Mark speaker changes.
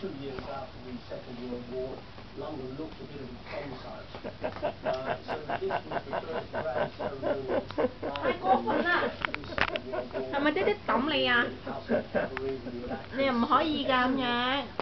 Speaker 1: two years after the Second World War, London looked a bit of a bomb. Uh, so this was the first grand ceremony uh,